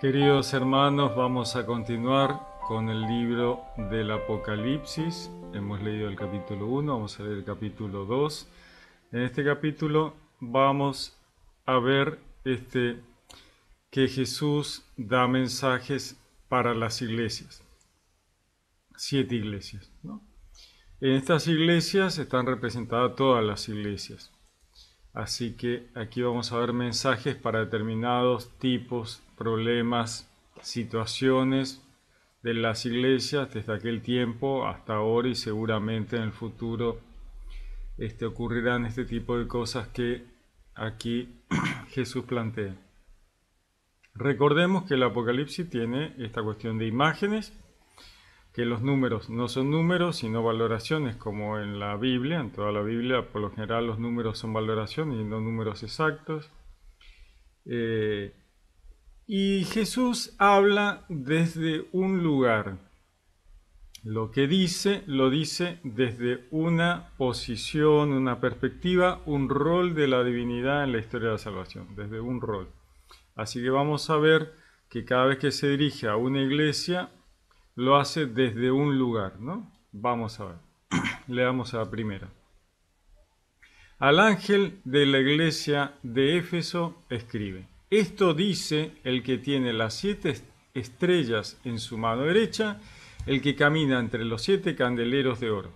Queridos hermanos, vamos a continuar con el libro del Apocalipsis. Hemos leído el capítulo 1, vamos a leer el capítulo 2. En este capítulo vamos a ver este, que Jesús da mensajes para las iglesias. Siete iglesias. En estas iglesias están representadas todas las iglesias. Así que aquí vamos a ver mensajes para determinados tipos, problemas, situaciones de las iglesias desde aquel tiempo hasta ahora y seguramente en el futuro este, ocurrirán este tipo de cosas que aquí Jesús plantea. Recordemos que el Apocalipsis tiene esta cuestión de imágenes que los números no son números, sino valoraciones, como en la Biblia. En toda la Biblia, por lo general, los números son valoraciones y no números exactos. Eh, y Jesús habla desde un lugar. Lo que dice, lo dice desde una posición, una perspectiva, un rol de la divinidad en la historia de la salvación, desde un rol. Así que vamos a ver que cada vez que se dirige a una iglesia, lo hace desde un lugar, ¿no? Vamos a ver. Leamos a la primera. Al ángel de la iglesia de Éfeso escribe, esto dice el que tiene las siete estrellas en su mano derecha, el que camina entre los siete candeleros de oro.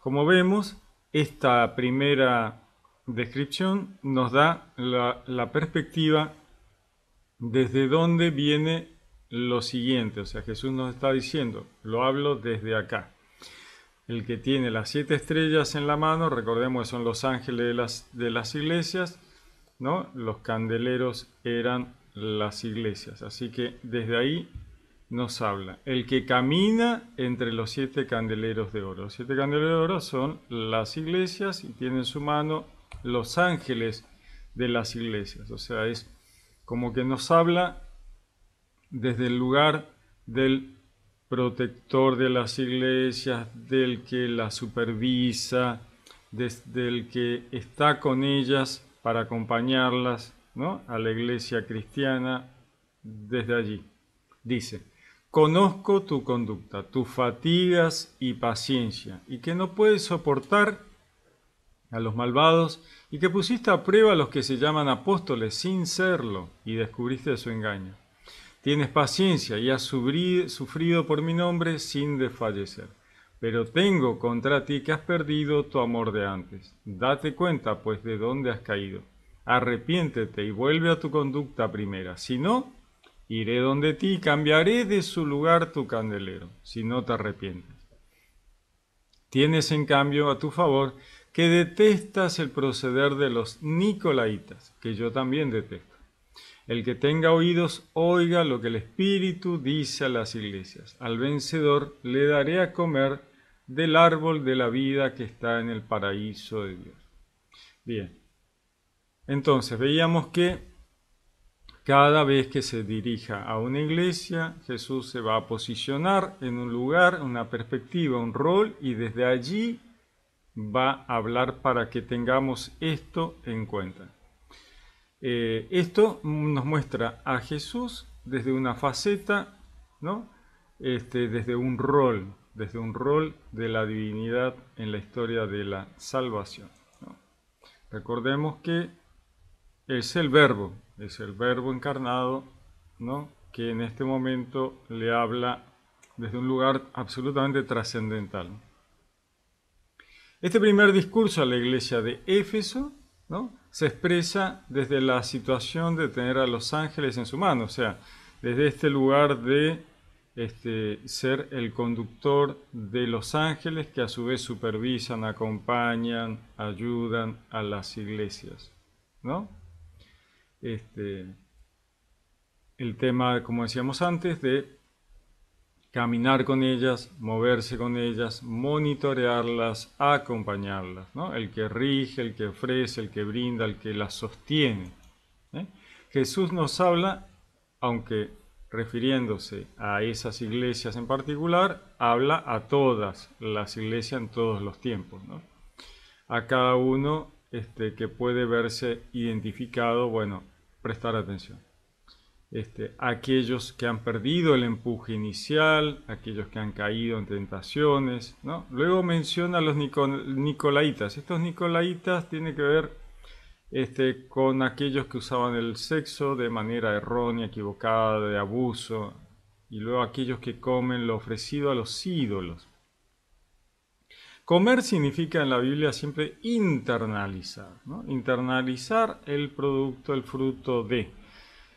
Como vemos, esta primera descripción nos da la, perspectiva desde dónde viene lo siguiente, o sea, Jesús nos está diciendo, lo hablo desde acá. El que tiene las siete estrellas en la mano, recordemos que son los ángeles de las iglesias, ¿no? Los candeleros eran las iglesias, así que desde ahí nos habla. El que camina entre los siete candeleros de oro. Los siete candeleros de oro son las iglesias y tiene en su mano los ángeles de las iglesias. O sea, es como que nos habla desde el lugar del protector de las iglesias, del que las supervisa, desde el que está con ellas para acompañarlas ¿no? a la iglesia cristiana desde allí. Dice, conozco tu conducta, tus fatigas y paciencia, y que no puedes soportar a los malvados, y que pusiste a prueba a los que se llaman apóstoles sin serlo, y descubriste su engaño. Tienes paciencia y has sufrido por mi nombre sin desfallecer. Pero tengo contra ti que has perdido tu amor de antes. Date cuenta, pues, de dónde has caído. Arrepiéntete y vuelve a tu conducta primera. Si no, iré donde ti y cambiaré de su lugar tu candelero, si no te arrepientes. Tienes, en cambio, a tu favor que detestas el proceder de los nicolaitas, que yo también detesto. El que tenga oídos, oiga lo que el Espíritu dice a las iglesias. Al vencedor le daré a comer del árbol de la vida que está en el paraíso de Dios. Bien, entonces veíamos que cada vez que se dirija a una iglesia, Jesús se va a posicionar en un lugar, una perspectiva, un rol, y desde allí va a hablar para que tengamos esto en cuenta. Eh, esto nos muestra a Jesús desde una faceta, ¿no? Este, desde un rol, desde un rol de la divinidad en la historia de la salvación. Recordemos que es el verbo, es el verbo encarnado, ¿no? que en este momento le habla desde un lugar absolutamente trascendental. Este primer discurso a la iglesia de Éfeso ¿no? se expresa desde la situación de tener a los ángeles en su mano, o sea, desde este lugar de este, ser el conductor de los ángeles que a su vez supervisan, acompañan, ayudan a las iglesias. ¿no? Este, el tema, como decíamos antes, de caminar con ellas, moverse con ellas, monitorearlas, acompañarlas. ¿no? El que rige, el que ofrece, el que brinda, el que las sostiene. ¿eh? Jesús nos habla, aunque refiriéndose a esas iglesias en particular, habla a todas las iglesias en todos los tiempos. ¿no? A cada uno este, que puede verse identificado, bueno, prestar atención. este, aquellos que han perdido el empuje inicial, aquellos que han caído en tentaciones. ¿no? Luego menciona a los nicolaitas. Estos nicolaitas tienen que ver este, con aquellos que usaban el sexo de manera errónea, equivocada, de abuso, y luego aquellos que comen lo ofrecido a los ídolos. Comer significa en la Biblia siempre internalizar, internalizar el producto, el fruto de.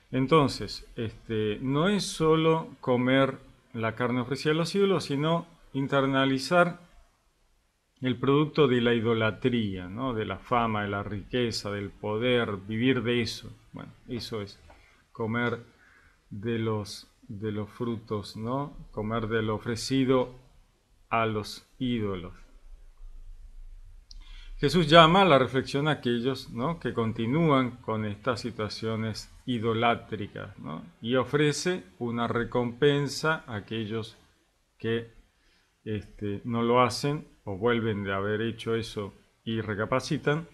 Entonces, este, no es solo comer la carne ofrecida a los ídolos, sino internalizar el producto de la idolatría, ¿no? de la fama, de la riqueza, del poder, vivir de eso. Bueno, eso es comer de los, de los frutos, ¿no? comer de lo ofrecido a los ídolos. Jesús llama a la reflexión a aquellos ¿no? que continúan con estas situaciones idolátricas y ofrece una recompensa a aquellos que este, no lo hacen o vuelven de haber hecho eso y recapacitan.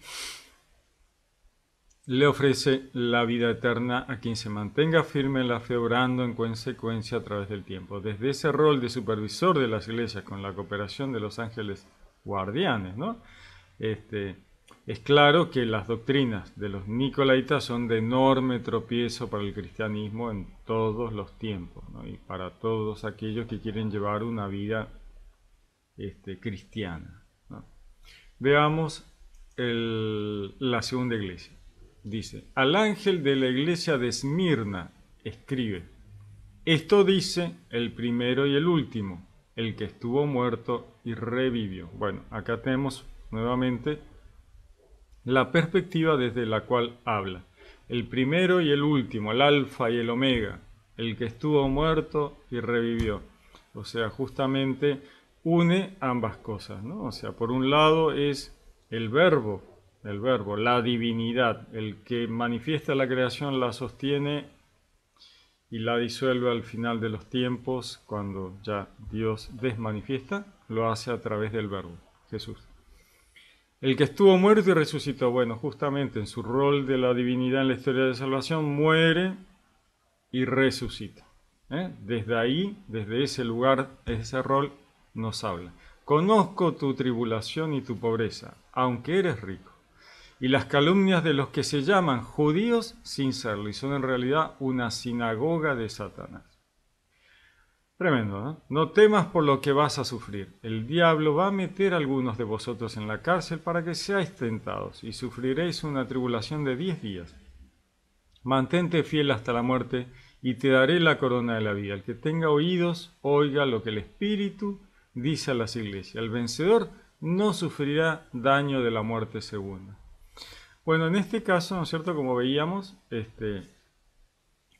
Le ofrece la vida eterna a quien se mantenga firme en la fe, orando en consecuencia a través del tiempo. Desde ese rol de supervisor de las iglesias con la cooperación de los ángeles guardianes, ¿no? Este, es claro que las doctrinas de los nicolaitas son de enorme tropiezo para el cristianismo en todos los tiempos y para todos aquellos que quieren llevar una vida este, cristiana. Veamos la segunda iglesia. Dice, al ángel de la iglesia de Esmirna escribe, esto dice el primero y el último, el que estuvo muerto y revivió. Bueno, acá tenemos nuevamente la perspectiva desde la cual habla. El primero y el último, el alfa y el omega, el que estuvo muerto y revivió. O sea, justamente une ambas cosas, ¿no? O sea, por un lado es el verbo, el verbo, la divinidad, el que manifiesta la creación, la sostiene y la disuelve al final de los tiempos, cuando ya Dios desmanifiesta, lo hace a través del verbo, Jesús. El que estuvo muerto y resucitó, bueno, justamente en su rol de la divinidad en la historia de salvación, muere y resucita. ¿eh? Desde ahí, desde ese lugar, ese rol, nos habla. Conozco tu tribulación y tu pobreza, aunque eres rico. Y las calumnias de los que se llaman judíos sin serlo, y son en realidad una sinagoga de Satanás. Tremendo, ¿no? No temas por lo que vas a sufrir. El diablo va a meter a algunos de vosotros en la cárcel para que seáis tentados y sufriréis una tribulación de diez días. Mantente fiel hasta la muerte y te daré la corona de la vida. El que tenga oídos, oiga lo que el Espíritu dice a las iglesias. El vencedor no sufrirá daño de la muerte segunda. Bueno, en este caso, ¿no es cierto? Como veíamos, este,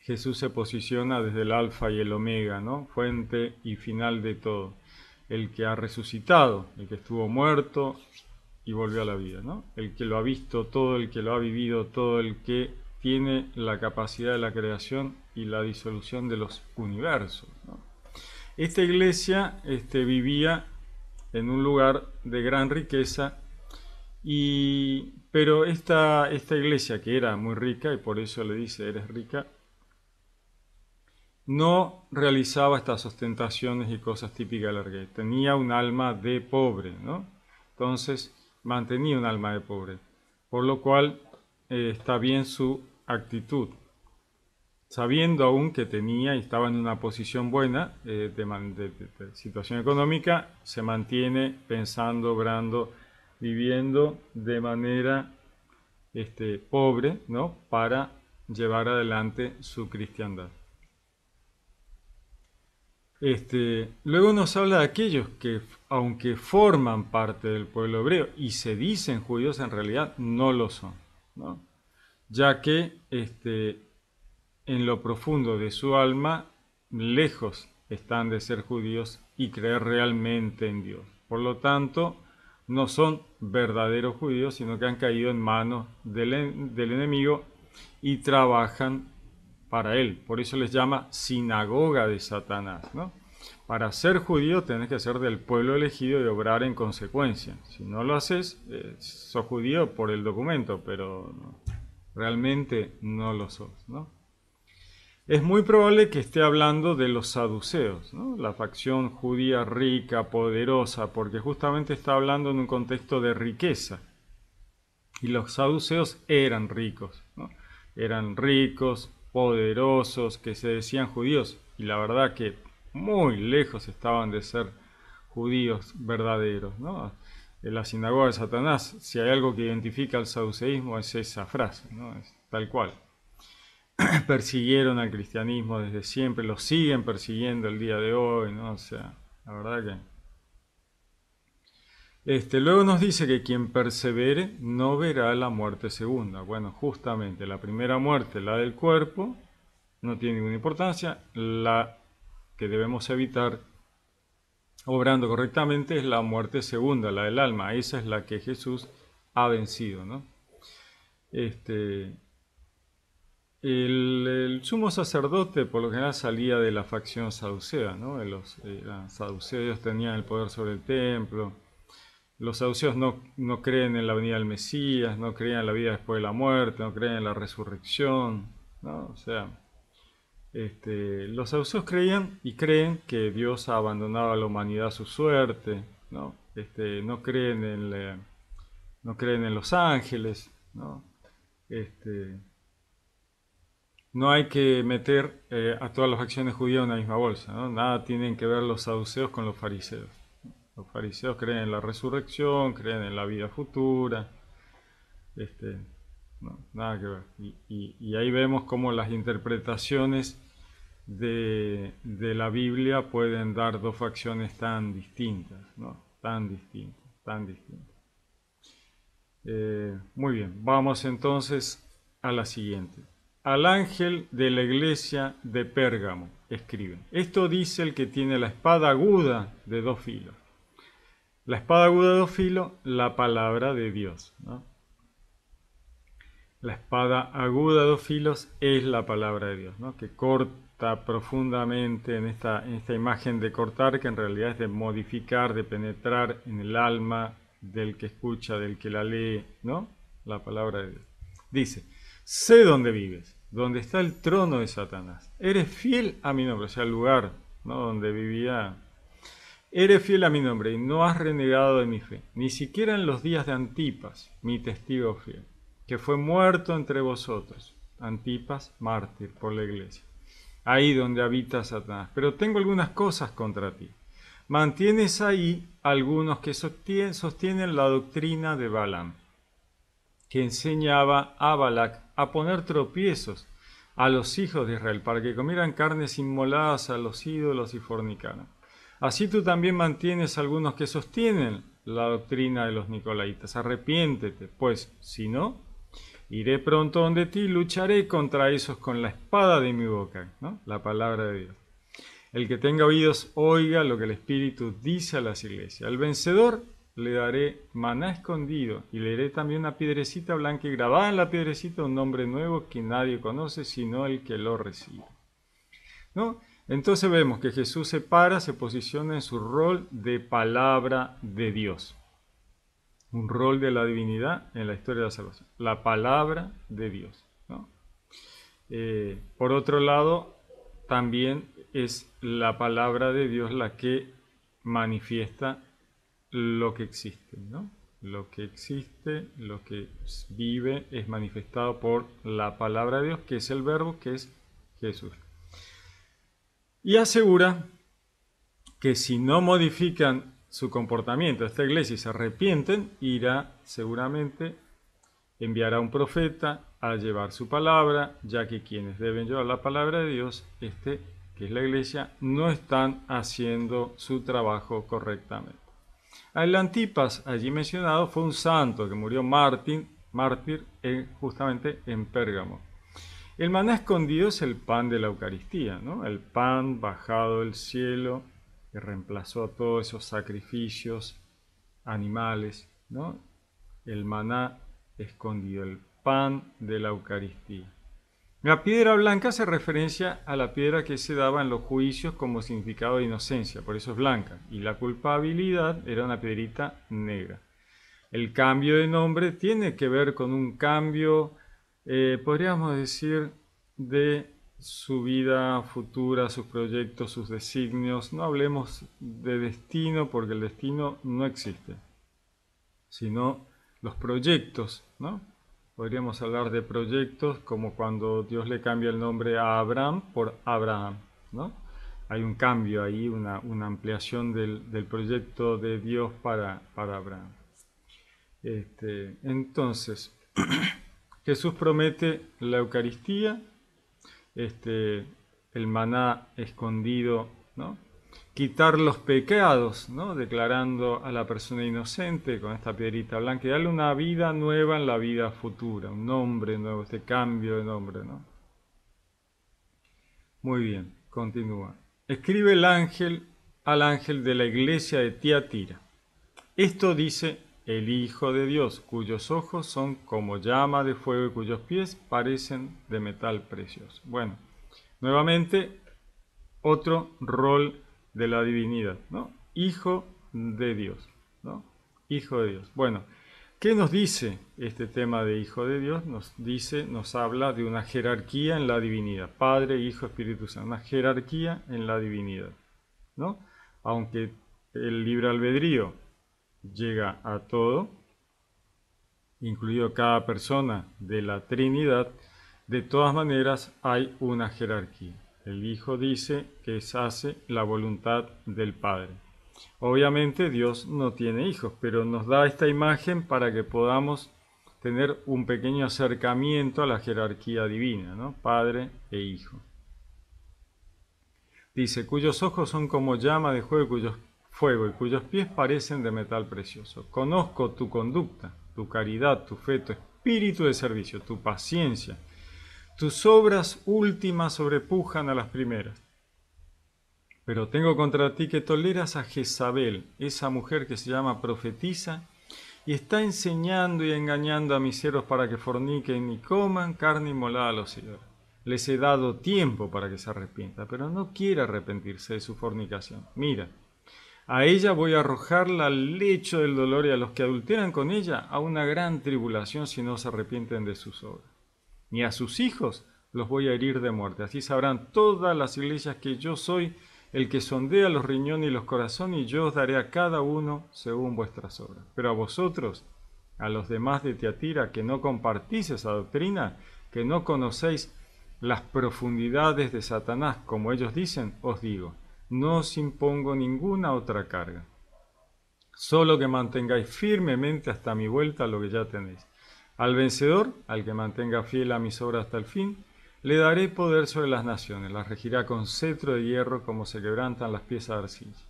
Jesús se posiciona desde el alfa y el omega, ¿no? Fuente y final de todo. El que ha resucitado, el que estuvo muerto y volvió a la vida, ¿no? El que lo ha visto todo, el que lo ha vivido todo, el que tiene la capacidad de la creación y la disolución de los universos. Esta iglesia este, vivía en un lugar de gran riqueza, y, pero esta, esta iglesia que era muy rica, y por eso le dice, eres rica, no realizaba estas ostentaciones y cosas típicas de la Tenía un alma de pobre, ¿no? Entonces mantenía un alma de pobre, por lo cual eh, está bien su actitud. Sabiendo aún que tenía y estaba en una posición buena eh, de, situación económica, se mantiene pensando, obrando, viviendo de manera este, pobre, ¿no? Para llevar adelante su cristiandad. Este, luego nos habla de aquellos que, aunque forman parte del pueblo hebreo y se dicen judíos, en realidad no lo son, ya que este, en lo profundo de su alma, lejos están de ser judíos y creer realmente en Dios. Por lo tanto, no son verdaderos judíos, sino que han caído en manos del, enemigo y trabajan para él. Por eso les llama sinagoga de Satanás. ¿no? Para ser judío tenés que ser del pueblo elegido y obrar en consecuencia. Si no lo haces, eh, sos judío por el documento, pero realmente no lo sos. ¿no? Es muy probable que esté hablando de los saduceos, la facción judía rica, poderosa, porque justamente está hablando en un contexto de riqueza. Y los saduceos eran ricos, eran ricos, poderosos, que se decían judíos, y la verdad que muy lejos estaban de ser judíos verdaderos. En la sinagoga de Satanás, si hay algo que identifica al saduceísmo, es esa frase, ¿no? tal cual. persiguieron al cristianismo desde siempre, lo siguen persiguiendo el día de hoy, ¿no? O sea, la verdad que... Este, luego nos dice que quien persevere no verá la muerte segunda. Bueno, justamente la primera muerte, la del cuerpo, no tiene ninguna importancia. La que debemos evitar obrando correctamente es la muerte segunda, la del alma. Esa es la que Jesús ha vencido, ¿no? Este, el, sumo sacerdote por lo general salía de la facción saducea, ¿no? Los saduceos tenían el poder sobre el templo. Los saduceos no, no, creen en la venida del Mesías, no creen en la vida después de la muerte, no creen en la resurrección, ¿no? O sea, este, los saduceos creían y creen que Dios ha abandonado a la humanidad a su suerte, ¿no? Este, no creen en no creen en los ángeles, ¿no? Este, no hay que meter eh, a todas las acciones judías en la misma bolsa. Nada tienen que ver los saduceos con los fariseos. Los fariseos creen en la resurrección, creen en la vida futura. Este, nada que ver. Y, ahí vemos cómo las interpretaciones de, la Biblia pueden dar dos facciones tan distintas, ¿no? Tan distintas, tan distintas. Eh, muy bien, vamos entonces a la siguiente al ángel de la iglesia de Pérgamo, escriben. Esto dice el que tiene la espada aguda de dos filos. La espada aguda de dos filos, la palabra de Dios. La espada aguda de dos filos es la palabra de Dios, ¿no? que corta profundamente en esta, en esta imagen de cortar, que en realidad es de modificar, de penetrar en el alma del que escucha, del que la lee, ¿no? La palabra de Dios. Dice, sé dónde vives donde está el trono de Satanás. Eres fiel a mi nombre, o sea, el lugar ¿no? donde vivía. Eres fiel a mi nombre y no has renegado de mi fe, ni siquiera en los días de Antipas, mi testigo fiel, que fue muerto entre vosotros. Antipas, mártir por la iglesia. Ahí donde habita Satanás. Pero tengo algunas cosas contra ti. Mantienes ahí algunos que sostienen la doctrina de Balaam que enseñaba a Balac a poner tropiezos a los hijos de Israel para que comieran carnes inmoladas a los ídolos y fornicaran. Así tú también mantienes algunos que sostienen la doctrina de los nicolaitas. Arrepiéntete, pues si no, iré pronto donde ti y lucharé contra esos con la espada de mi boca, la palabra de Dios. El que tenga oídos oiga lo que el Espíritu dice a las iglesias. El vencedor le daré maná escondido y le daré también una piedrecita blanca y grabada en la piedrecita un nombre nuevo que nadie conoce sino el que lo recibe. ¿No? Entonces vemos que Jesús se para, se posiciona en su rol de palabra de Dios. Un rol de la divinidad en la historia de la salvación. La palabra de Dios. Eh, por otro lado, también es la palabra de Dios la que manifiesta lo que existe, ¿no? Lo que existe, lo que vive es manifestado por la palabra de Dios, que es el verbo, que es Jesús. Y asegura que si no modifican su comportamiento esta iglesia y se arrepienten, irá seguramente, enviará un profeta a llevar su palabra, ya que quienes deben llevar la palabra de Dios, este, que es la iglesia, no están haciendo su trabajo correctamente. El Antipas, allí mencionado, fue un santo que murió mártir, mártir justamente en Pérgamo. El maná escondido es el pan de la Eucaristía, ¿no? el pan bajado del cielo que reemplazó a todos esos sacrificios animales. ¿no? El maná escondido, el pan de la Eucaristía. La piedra blanca hace referencia a la piedra que se daba en los juicios como significado de inocencia, por eso es blanca, y la culpabilidad era una piedrita negra. El cambio de nombre tiene que ver con un cambio, eh, podríamos decir, de su vida futura, sus proyectos, sus designios. No hablemos de destino porque el destino no existe, sino los proyectos, ¿no? Podríamos hablar de proyectos como cuando Dios le cambia el nombre a Abraham por Abraham, ¿no? Hay un cambio ahí, una, ampliación del, proyecto de Dios para, para Abraham. Este, entonces, Jesús promete la Eucaristía, este, el maná escondido, ¿no? Quitar los pecados, ¿no? declarando a la persona inocente con esta piedrita blanca y darle una vida nueva en la vida futura, un nombre nuevo, este cambio de nombre. ¿no? Muy bien, continúa. Escribe el ángel al ángel de la iglesia de Tiatira. Esto dice el Hijo de Dios, cuyos ojos son como llama de fuego y cuyos pies parecen de metal precioso. Bueno, nuevamente otro rol de la divinidad, ¿no? Hijo de Dios, ¿no? Hijo de Dios. Bueno, ¿qué nos dice este tema de Hijo de Dios? Nos dice, nos habla de una jerarquía en la divinidad, Padre, Hijo, Espíritu Santo, una jerarquía en la divinidad, ¿no? Aunque el libre albedrío llega a todo, incluido cada persona de la Trinidad, de todas maneras hay una jerarquía. El Hijo dice que hace la voluntad del Padre. Obviamente Dios no tiene hijos, pero nos da esta imagen para que podamos tener un pequeño acercamiento a la jerarquía divina, ¿no? Padre e Hijo. Dice, cuyos ojos son como llama de fuego, cuyos, fuego y cuyos pies parecen de metal precioso. Conozco tu conducta, tu caridad, tu fe, tu espíritu de servicio, tu paciencia, tus obras últimas sobrepujan a las primeras. Pero tengo contra ti que toleras a Jezabel, esa mujer que se llama profetisa, y está enseñando y engañando a mis siervos para que forniquen y coman carne inmolada a los ídolos. Les he dado tiempo para que se arrepienta, pero no quiere arrepentirse de su fornicación. Mira, a ella voy a arrojarla al lecho del dolor y a los que adulteran con ella a una gran tribulación si no se arrepienten de sus obras ni a sus hijos los voy a herir de muerte. Así sabrán todas las iglesias que yo soy el que sondea los riñones y los corazones, y yo os daré a cada uno según vuestras obras. Pero a vosotros, a los demás de Teatira, que no compartís esa doctrina, que no conocéis las profundidades de Satanás, como ellos dicen, os digo, no os impongo ninguna otra carga. Solo que mantengáis firmemente hasta mi vuelta lo que ya tenéis al vencedor, al que mantenga fiel a mis obras hasta el fin, le daré poder sobre las naciones, las regirá con cetro de hierro como se quebrantan las piezas de arcilla.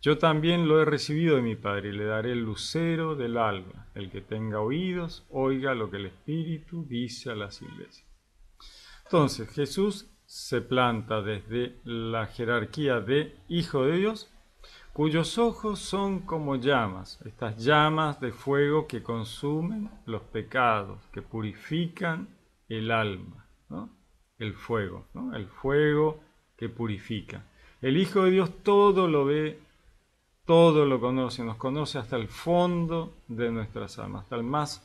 Yo también lo he recibido de mi Padre y le daré el lucero del alba. El que tenga oídos, oiga lo que el Espíritu dice a las iglesias. Entonces Jesús se planta desde la jerarquía de Hijo de Dios cuyos ojos son como llamas, estas llamas de fuego que consumen los pecados, que purifican el alma, el fuego, el fuego que purifica. El Hijo de Dios todo lo ve, todo lo conoce, nos conoce hasta el fondo de nuestras almas, hasta el más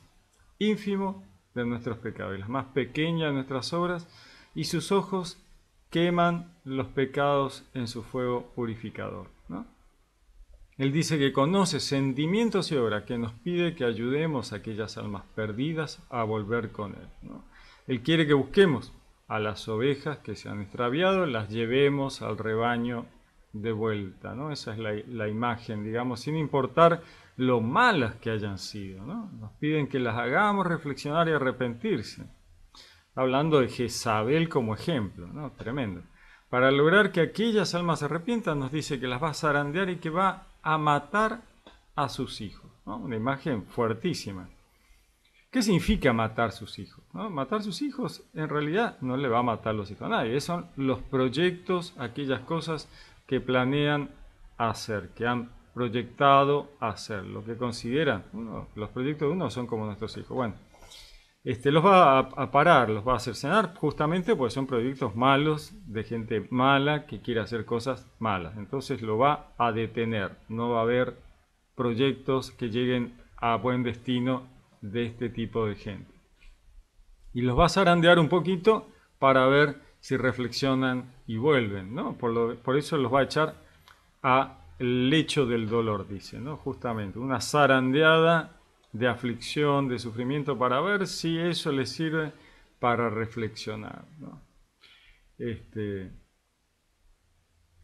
ínfimo de nuestros pecados, y las más pequeñas de nuestras obras, y sus ojos queman los pecados en su fuego purificador. Él dice que conoce sentimientos y obras que nos pide que ayudemos a aquellas almas perdidas a volver con Él. Él quiere que busquemos a las ovejas que se han extraviado, las llevemos al rebaño de vuelta. ¿no? Esa es la, imagen, digamos, sin importar lo malas que hayan sido. ¿no? Nos piden que las hagamos reflexionar y arrepentirse. Hablando de Jezabel como ejemplo, ¿no? tremendo. Para lograr que aquellas almas se arrepientan, nos dice que las va a zarandear y que va a matar a sus hijos. Una imagen fuertísima. ¿Qué significa matar sus hijos? Matar sus hijos en realidad no le va a matar los hijos a nadie. Son los proyectos, aquellas cosas que planean hacer, que han proyectado hacer, lo que consideran. los proyectos de uno son como nuestros hijos. Bueno, este, los va a, parar, los va a cercenar justamente porque son proyectos malos de gente mala que quiere hacer cosas malas. Entonces lo va a detener. No va a haber proyectos que lleguen a buen destino de este tipo de gente. Y los va a zarandear un poquito para ver si reflexionan y vuelven, ¿no? Por, por eso los va a echar a lecho del dolor, dice, ¿no? Justamente, una zarandeada de aflicción, de sufrimiento, para ver si eso les sirve para reflexionar. Este,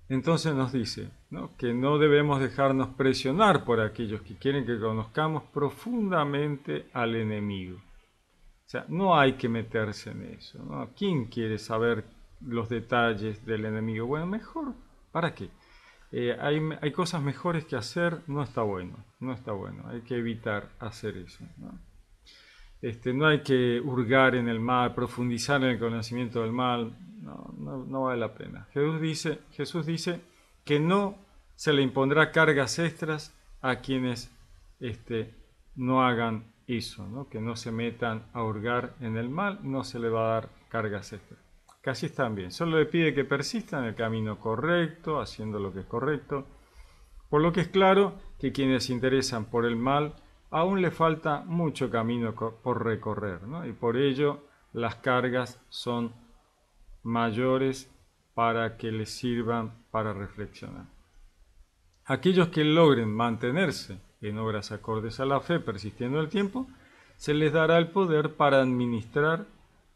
entonces nos dice que no debemos dejarnos presionar por aquellos que quieren que conozcamos profundamente al enemigo. O sea, no hay que meterse en eso. ¿Quién quiere saber los detalles del enemigo? Bueno, mejor, ¿para qué? Eh, hay, cosas mejores que hacer, no está bueno, no está bueno, hay que evitar hacer eso. ¿no? Este, no hay que hurgar en el mal, profundizar en el conocimiento del mal, no, vale la pena. Jesús dice, Jesús dice que no se le impondrá cargas extras a quienes este, no hagan eso, ¿no? que no se metan a hurgar en el mal, no se le va a dar cargas extras casi están bien. Solo le pide que persista en el camino correcto, haciendo lo que es correcto. Por lo que es claro que quienes se interesan por el mal, aún le falta mucho camino por recorrer, y por ello las cargas son mayores para que les sirvan para reflexionar. Aquellos que logren mantenerse en obras acordes a la fe, persistiendo el tiempo, se les dará el poder para administrar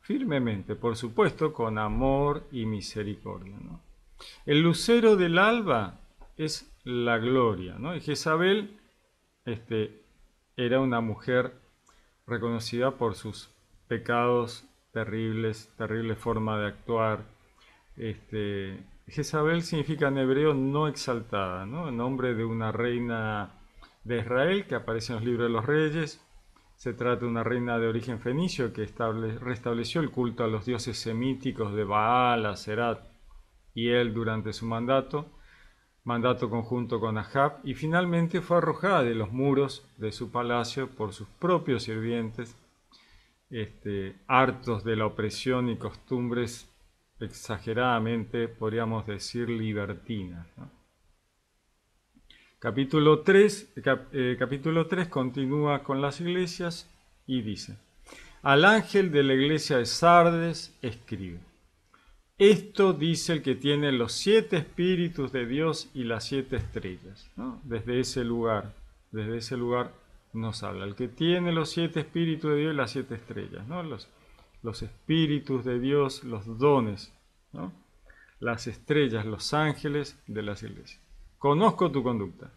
firmemente, por supuesto, con amor y misericordia. El lucero del alba es la gloria. ¿no? Y Jezabel este, era una mujer reconocida por sus pecados terribles, terrible forma de actuar. Este, Jezabel significa en hebreo no exaltada, ¿no? nombre de una reina de Israel que aparece en los libros de los reyes se trata de una reina de origen fenicio que restableció el culto a los dioses semíticos de Baal, Aserat y él durante su mandato, mandato conjunto con Ahab, y finalmente fue arrojada de los muros de su palacio por sus propios sirvientes, este, hartos de la opresión y costumbres exageradamente, podríamos decir, libertinas. Capítulo 3, eh, capítulo 3 continúa con las iglesias y dice, al ángel de la iglesia de Sardes escribe, esto dice el que tiene los siete espíritus de Dios y las siete estrellas. Desde ese lugar, desde ese lugar nos habla. El que tiene los siete espíritus de Dios y las siete estrellas. ¿no? Los espíritus de Dios, los dones, las estrellas, los ángeles de las iglesias. Conozco tu conducta.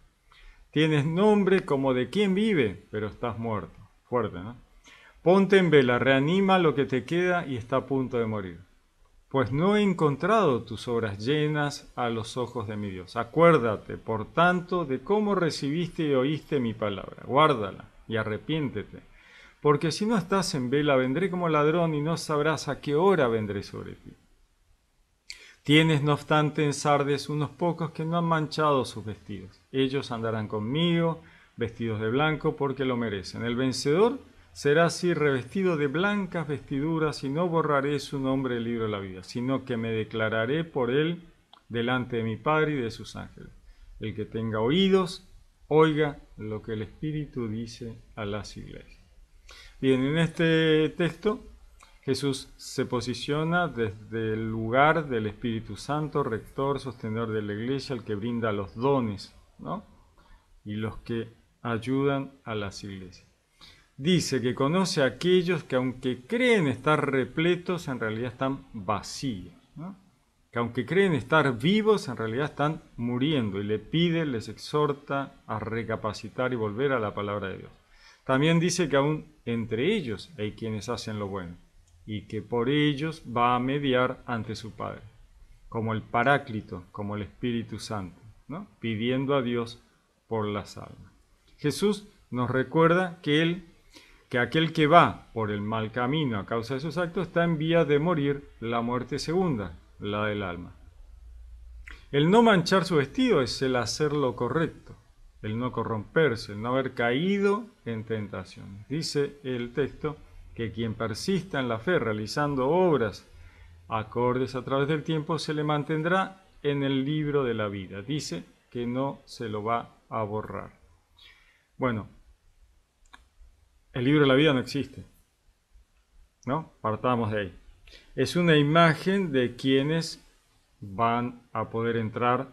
Tienes nombre como de quien vive, pero estás muerto. Fuerte, ¿no? Ponte en vela, reanima lo que te queda y está a punto de morir. Pues no he encontrado tus obras llenas a los ojos de mi Dios. Acuérdate, por tanto, de cómo recibiste y oíste mi palabra. Guárdala y arrepiéntete. Porque si no estás en vela, vendré como ladrón y no sabrás a qué hora vendré sobre ti. Tienes, no obstante, en Sardes unos pocos que no han manchado sus vestidos. Ellos andarán conmigo, vestidos de blanco, porque lo merecen. El vencedor será así revestido de blancas vestiduras, y no borraré su nombre del libro de la vida, sino que me declararé por él delante de mi Padre y de sus ángeles. El que tenga oídos, oiga lo que el Espíritu dice a las iglesias. Bien, en este texto Jesús se posiciona desde el lugar del Espíritu Santo, rector, sostenedor de la iglesia, el que brinda los dones, ¿no? Y los que ayudan a las iglesias. Dice que conoce a aquellos que aunque creen estar repletos, en realidad están vacíos. Que aunque creen estar vivos, en realidad están muriendo y le pide, les exhorta a recapacitar y volver a la palabra de Dios. También dice que aún entre ellos hay quienes hacen lo bueno y que por ellos va a mediar ante su Padre, como el Paráclito, como el Espíritu Santo, pidiendo a Dios por las almas. Jesús nos recuerda que él que aquel que va por el mal camino a causa de sus actos está en vía de morir la muerte segunda, la del alma. El no manchar su vestido es el hacer lo correcto, el no corromperse, el no haber caído en tentación. Dice el texto, que quien persista en la fe realizando obras acordes a través del tiempo se le mantendrá en el libro de la vida. Dice que no se lo va a borrar. Bueno, el libro de la vida no existe. ¿No? Partamos de ahí. Es una imagen de quienes van a poder entrar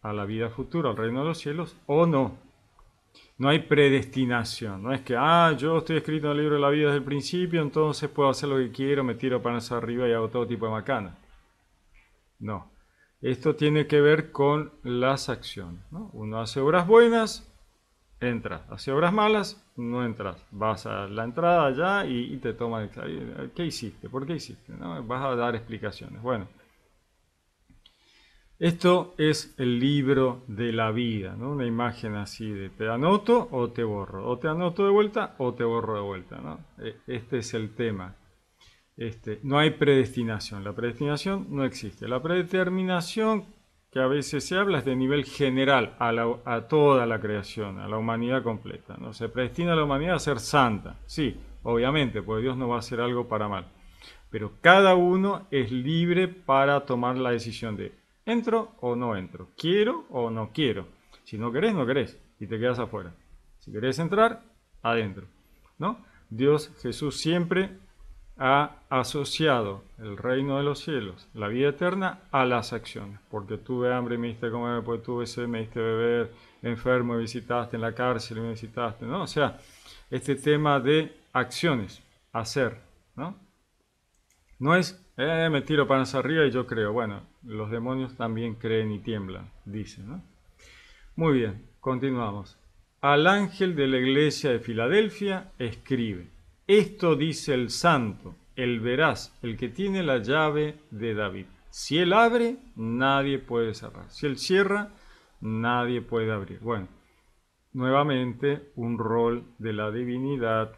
a la vida futura, al reino de los cielos, o no. No hay predestinación, no es que, ah, yo estoy escrito en el libro de la vida desde el principio, entonces puedo hacer lo que quiero, me tiro para arriba y hago todo tipo de macana. No, esto tiene que ver con las acciones. Uno hace obras buenas, entra. Hace obras malas, no entras. Vas a la entrada allá y, te toman ¿Qué hiciste? ¿Por qué hiciste? Vas a dar explicaciones. Bueno, esto es el libro de la vida, ¿no? Una imagen así de te anoto o te borro, o te anoto de vuelta o te borro de vuelta, ¿no? E, este es el tema. Este, no hay predestinación, la predestinación no existe. La predeterminación que a veces se habla es de nivel general a, toda la creación, a la humanidad completa. ¿no? Se predestina a la humanidad a ser santa, sí, obviamente, porque Dios no va a hacer algo para mal. Pero cada uno es libre para tomar la decisión de ¿Entro o no entro? ¿Quiero o no quiero? Si no querés, no querés y te quedas afuera. Si querés entrar, adentro. ¿no? Dios, Jesús siempre ha asociado el reino de los cielos, la vida eterna, a las acciones. Porque tuve hambre me diste comer, porque tuve sed, me diste beber, enfermo y visitaste, en la cárcel me visitaste. ¿no? O sea, este tema de acciones, hacer. ¿no? No es, eh, me tiro para arriba y yo creo. Bueno, los demonios también creen y tiemblan, dice. ¿no? Muy bien, continuamos. Al ángel de la iglesia de Filadelfia escribe, esto dice el santo, el veraz, el que tiene la llave de David. Si él abre, nadie puede cerrar. Si él cierra, nadie puede abrir. Bueno, nuevamente un rol de la divinidad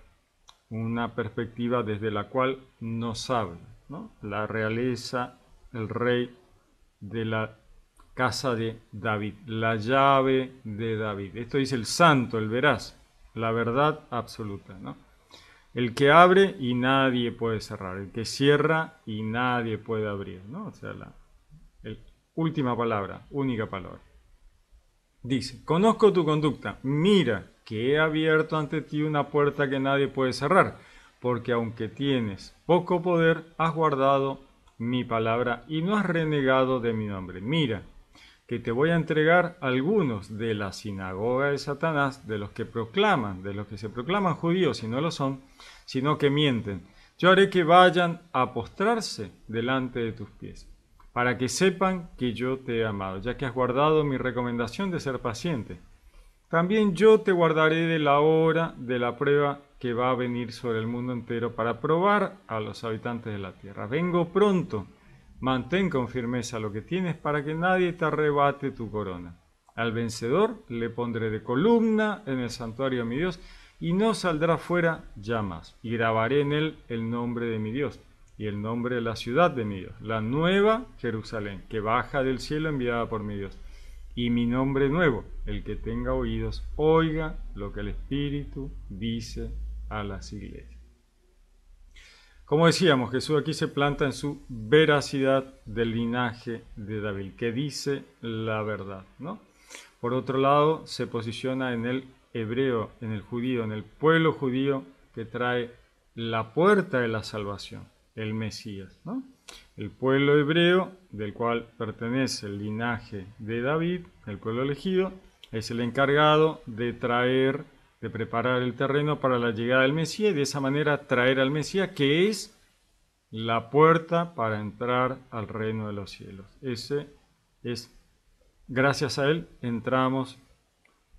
una perspectiva desde la cual nos habla, la realeza, el rey de la casa de David, la llave de David. Esto dice el santo, el veraz, la verdad absoluta. ¿no? El que abre y nadie puede cerrar, el que cierra y nadie puede abrir. ¿no? O sea, la última palabra, única palabra. Dice, conozco tu conducta, mira que he abierto ante ti una puerta que nadie puede cerrar, porque aunque tienes poco poder, has guardado mi palabra y no has renegado de mi nombre. Mira, que te voy a entregar algunos de la sinagoga de Satanás, de los que proclaman, de los que se proclaman judíos y no lo son, sino que mienten. Yo haré que vayan a postrarse delante de tus pies, para que sepan que yo te he amado, ya que has guardado mi recomendación de ser paciente. También yo te guardaré de la hora de la prueba que va a venir sobre el mundo entero para probar a los habitantes de la tierra. Vengo pronto, mantén con firmeza lo que tienes para que nadie te arrebate tu corona. Al vencedor le pondré de columna en el santuario de mi Dios y no saldrá fuera ya más. Y grabaré en él el nombre de mi Dios y el nombre de la ciudad de mi Dios, la nueva Jerusalén, que baja del cielo enviada por mi Dios y mi nombre nuevo. El que tenga oídos, oiga lo que el Espíritu dice a las iglesias. Como decíamos, Jesús aquí se planta en su veracidad del linaje de David, que dice la verdad. ¿no? Por otro lado, se posiciona en el hebreo, en el judío, en el pueblo judío que trae la puerta de la salvación, el Mesías. ¿no? El pueblo hebreo, del cual pertenece el linaje de David, el pueblo elegido, es el encargado de traer, preparar el terreno para la llegada del Mesías y de esa manera traer al Mesías, que es la puerta para entrar al reino de los cielos. Ese es, gracias a él, entramos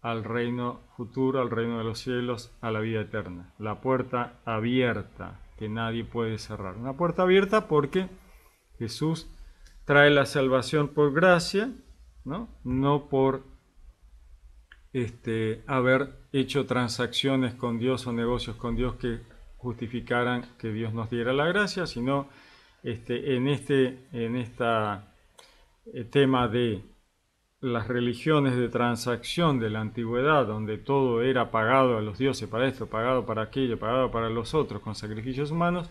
al reino futuro, al reino de los cielos, a la vida eterna. La puerta abierta que nadie puede cerrar. Una puerta abierta porque Jesús trae la salvación por gracia, no, no por este, haber hecho transacciones con Dios o negocios con Dios que justificaran que Dios nos diera la gracia, sino este, en este en esta, eh, tema de las religiones de transacción de la antigüedad, donde todo era pagado a los dioses para esto, pagado para aquello, pagado para los otros con sacrificios humanos,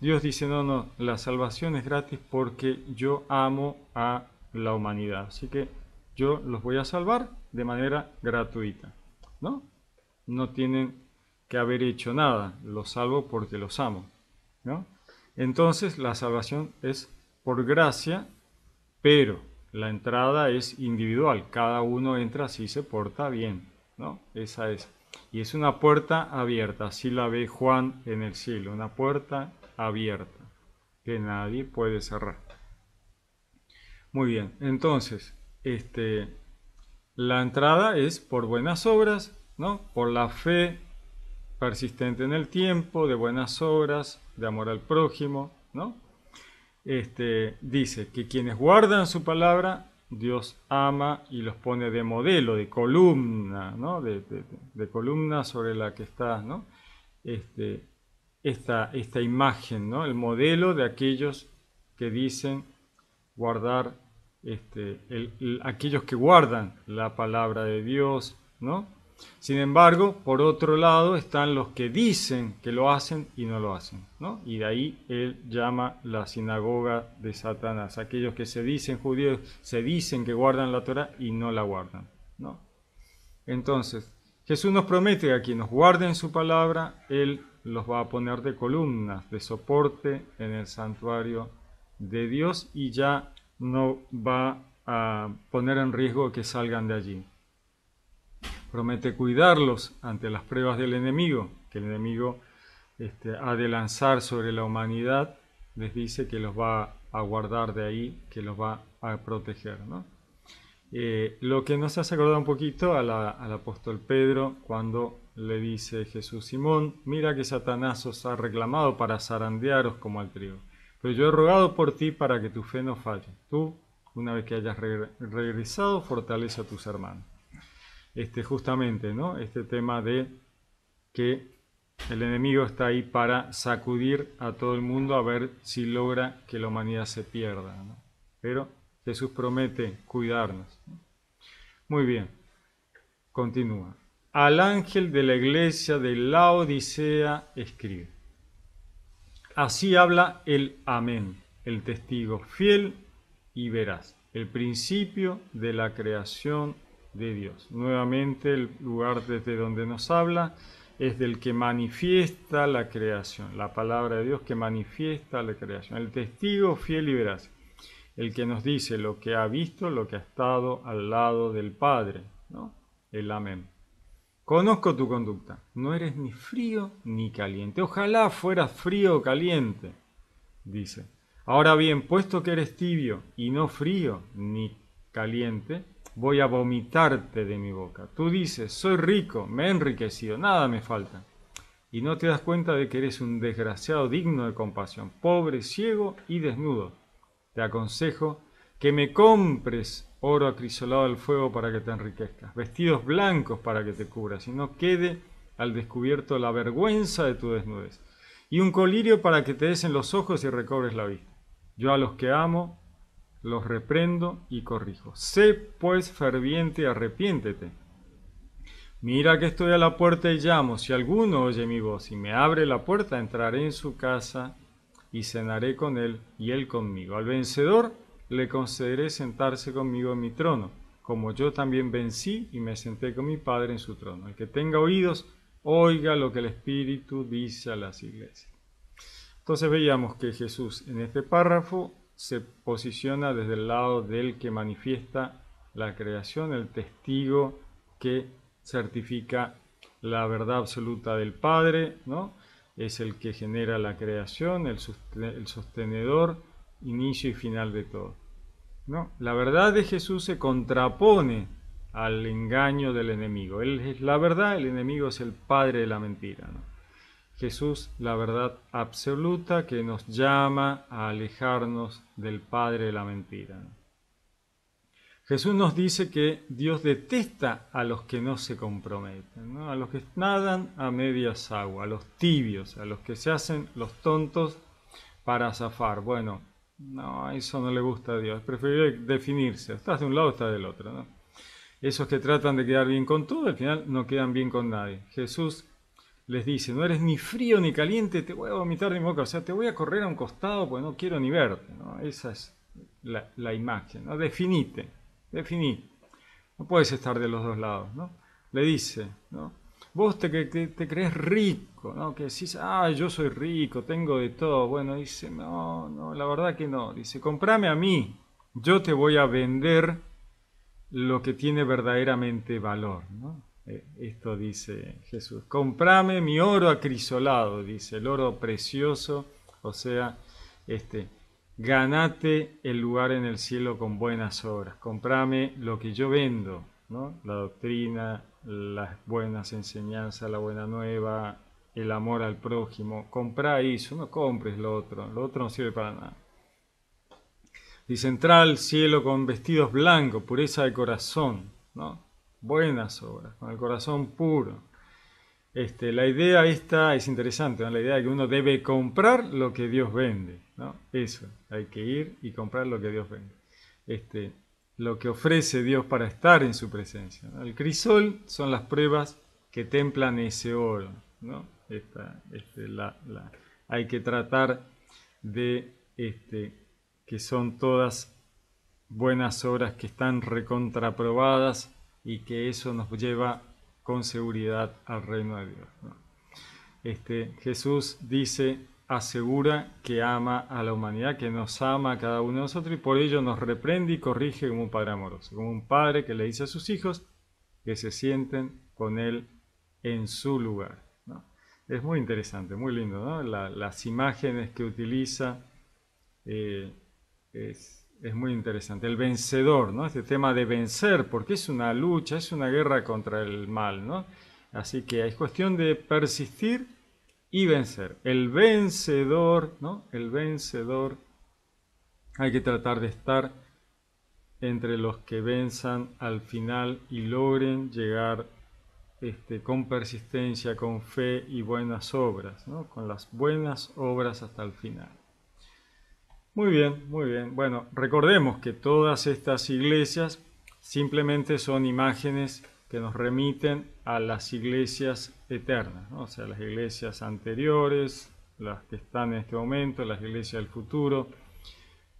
Dios dice, no, no, la salvación es gratis porque yo amo a la humanidad. Así que yo los voy a salvar de manera gratuita. ¿No? No tienen que haber hecho nada, los salvo porque los amo. ¿no? Entonces la salvación es por gracia, pero la entrada es individual. Cada uno entra si se porta bien, ¿no? Esa es. Y es una puerta abierta, así la ve Juan en el cielo, una puerta abierta que nadie puede cerrar. Muy bien, entonces, este, la entrada es por buenas obras, ¿no? Por la fe persistente en el tiempo, de buenas obras, de amor al prójimo, ¿no? Este, dice que quienes guardan su palabra, Dios ama y los pone de modelo, de columna, ¿no? De, columna sobre la que está, ¿no? Este, esta, esta imagen, ¿no? El modelo de aquellos que dicen guardar, este, aquellos que guardan la palabra de Dios, ¿no? Sin embargo, por otro lado están los que dicen que lo hacen y no lo hacen. ¿no? Y de ahí él llama la sinagoga de Satanás. Aquellos que se dicen judíos, se dicen que guardan la Torah y no la guardan. ¿no? Entonces, Jesús nos promete que a quienes guarden su palabra, Él los va a poner de columnas, de soporte en el santuario de Dios y ya no va a poner en riesgo que salgan de allí promete cuidarlos ante las pruebas del enemigo, que el enemigo este, ha de lanzar sobre la humanidad, les dice que los va a guardar de ahí, que los va a proteger. Eh, lo que nos hace acordar un poquito al apóstol Pedro cuando le dice Jesús, Simón, mira que Satanás os ha reclamado para zarandearos como al trigo, pero yo he rogado por ti para que tu fe no falle. Tú, una vez que hayas regresado, fortalece a tus hermanos este, justamente ¿no? este tema de que el enemigo está ahí para sacudir a todo el mundo a ver si logra que la humanidad se pierda. Pero Jesús promete cuidarnos. Muy bien, continúa. Al ángel de la iglesia de la Odisea escribe. Así habla el Amén, el testigo fiel y veraz, el principio de la creación de Dios. Nuevamente el lugar desde donde nos habla es del que manifiesta la creación, la palabra de Dios que manifiesta la creación, el testigo fiel y veraz, el que nos dice lo que ha visto, lo que ha estado al lado del Padre, ¿no? el amén. Conozco tu conducta, no eres ni frío ni caliente, ojalá fueras frío o caliente, dice. Ahora bien, puesto que eres tibio y no frío ni caliente, voy a vomitarte de mi boca. Tú dices, soy rico, me he enriquecido, nada me falta. Y no te das cuenta de que eres un desgraciado digno de compasión, pobre, ciego y desnudo. Te aconsejo que me compres oro acrisolado al fuego para que te enriquezcas, vestidos blancos para que te cubras y no quede al descubierto la vergüenza de tu desnudez, y un colirio para que te des en los ojos y recobres la vista. Yo a los que amo los reprendo y corrijo. Sé pues ferviente y arrepiéntete. Mira que estoy a la puerta y llamo. Si alguno oye mi voz y me abre la puerta, entraré en su casa y cenaré con él y él conmigo. Al vencedor le concederé sentarse conmigo en mi trono, como yo también vencí y me senté con mi Padre en su trono. El que tenga oídos, oiga lo que el Espíritu dice a las iglesias. Entonces veíamos que Jesús en este párrafo se posiciona desde el lado del que manifiesta la creación, el testigo que certifica la verdad absoluta del Padre, ¿no? es el que genera la creación, el, sostenedor, inicio y final de todo. ¿no? La verdad de Jesús se contrapone al engaño del enemigo. Él es la verdad, el enemigo es el padre de la mentira. Jesús, la verdad absoluta que nos llama a alejarnos del Padre de la mentira. Jesús nos dice que Dios detesta a los que no se comprometen, a los que nadan a medias aguas, a los tibios, a los que se hacen los tontos para zafar. Bueno, no, eso no le gusta a Dios, es preferible definirse, estás de un lado, estás del otro. Esos que tratan de quedar bien con todo, al final no quedan bien con nadie. Jesús les dice, no eres ni frío ni caliente, te voy a vomitar de mi boca, o sea, te voy a correr a un costado porque no quiero ni verte, ¿no? Esa es la, imagen, ¿no? Definite, definí. No puedes estar de los dos lados, ¿no? Le dice, ¿no? Vos te, te, te, crees rico, ¿no? Que decís, ah, yo soy rico, tengo de todo. Bueno, dice, no, no, la verdad que no. Dice, comprame a mí, yo te voy a vender lo que tiene verdaderamente valor, ¿no? Eh, esto dice Jesús. Comprame mi oro acrisolado, dice, el oro precioso, o sea, este, ganate el lugar en el cielo con buenas obras. Comprame lo que yo vendo, ¿no? La doctrina, las buenas enseñanzas, la buena nueva, el amor al prójimo. Comprá eso, no compres lo otro, lo otro no sirve para nada. Dice, entra al cielo con vestidos blancos, pureza de corazón, ¿no? buenas obras, con el corazón puro. Este, la idea esta es interesante, la idea de que uno debe comprar lo que Dios vende. ¿no? Eso, hay que ir y comprar lo que Dios vende. Este, lo que ofrece Dios para estar en su presencia. El crisol son las pruebas que templan ese oro. ¿no? Este, la, hay que tratar de este, que son todas buenas obras que están recontraprobadas y que eso nos lleva con seguridad al reino de Dios. Este, Jesús dice, asegura que ama a la humanidad, que nos ama a cada uno de nosotros y por ello nos reprende y corrige como un padre amoroso, como un padre que le dice a sus hijos que se sienten con él en su lugar. Es muy interesante, muy lindo, las imágenes que utiliza eh, es es muy interesante. El vencedor, ¿no? Este tema de vencer, porque es una lucha, es una guerra contra el mal, ¿no? Así que es cuestión de persistir y vencer. El vencedor, ¿no? El vencedor, hay que tratar de estar entre los que venzan al final y logren llegar este, con persistencia, con fe y buenas obras, ¿no? Con las buenas obras hasta el final. Muy bien, muy bien. Bueno, recordemos que todas estas iglesias simplemente son imágenes que nos remiten a las iglesias eternas, o sea, las iglesias anteriores, las que están en este momento, las iglesias del futuro,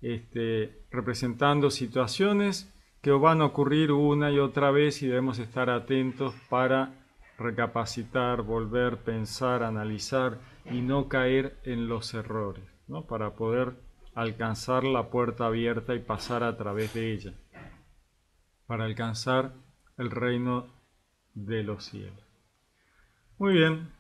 este, representando situaciones que van a ocurrir una y otra vez y debemos estar atentos para recapacitar, volver, pensar, analizar y no caer en los errores, ¿no? para poder alcanzar la puerta abierta y pasar a través de ella, para alcanzar el reino de los cielos. Muy bien,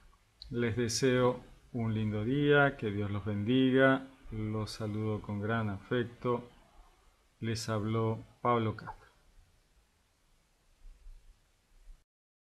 les deseo un lindo día, que Dios los bendiga, los saludo con gran afecto, les habló Pablo Castro.